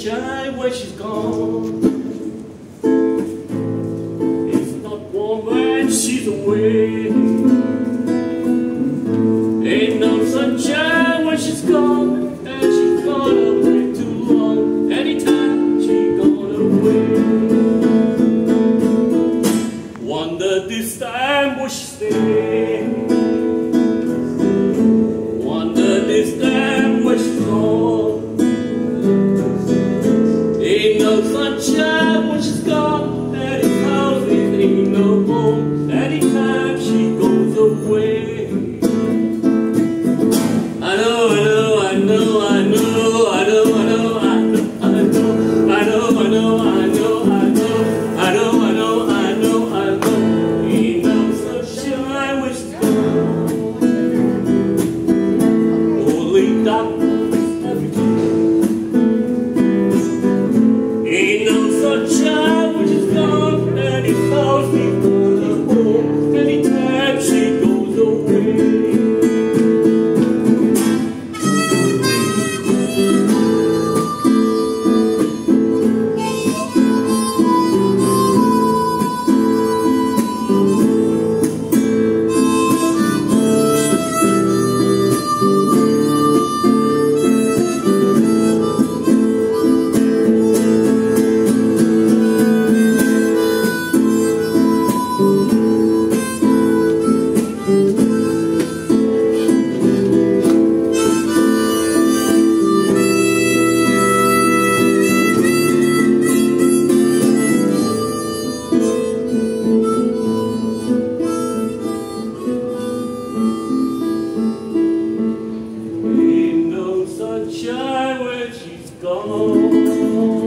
doesn't when she's gone. It's not warm when she's away. estamos Such a child which is gone and it falls before shy when she's gone.